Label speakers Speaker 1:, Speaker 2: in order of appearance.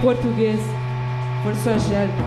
Speaker 1: português. Força Angélica.